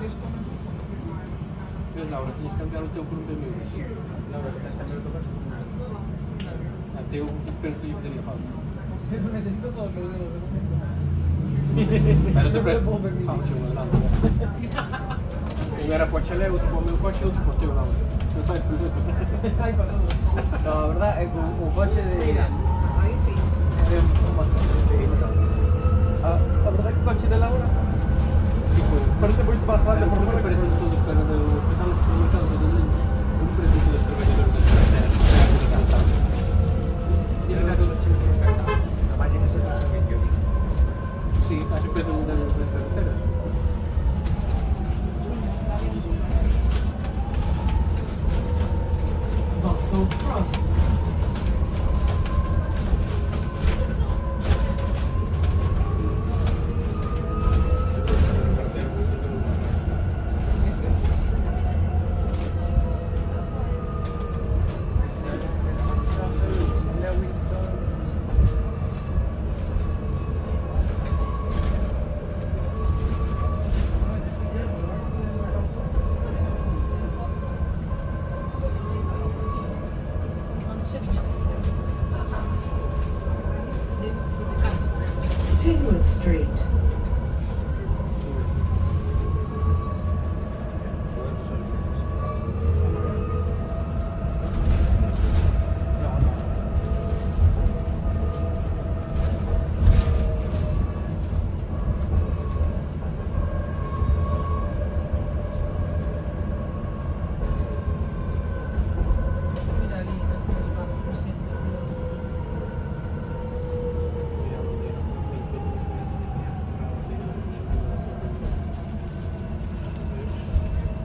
Ves, Laura, tens de cambiar o teu por um BMW. Laura, tens que cambiar o teu coche por un Até eu penso que lhe fazeria falta. Siempre necesito todos los dedos. Pero te presto. Fala-te uma Laura. Um era para o chalé, outro para o meu coche e outro para o teu, Laura. Eu estou Ay, para todos. No, la verdad, es un, un coche de... Ahí sí. de un montón. Ah, la verdad que el coche de Laura parece muito mais rápido Porque por me parece todos os caras do hospital, os supermercados, andam, me parece todos os trabalhadores das fronteiras que estão encantados. E todos os. Sí, acho que é fronteiras. Vauxhall Cross. Kingwood Street.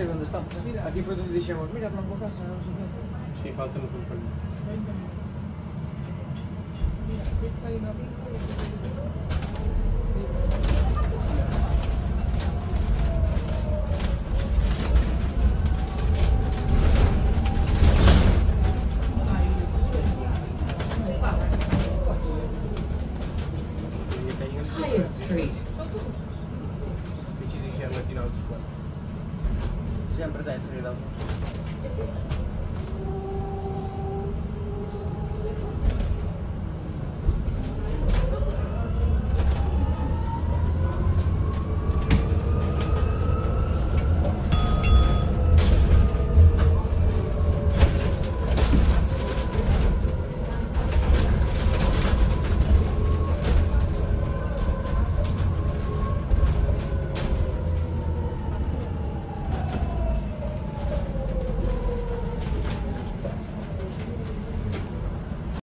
ieri dove stavamo a salire, a di fronte mi dicevo, mira Blanco Casa, non so che. Sì, fatelo compagnia. Mira, questa è una pizza. Street. Che ci dice al mattino oggi qua? sempre dentro é de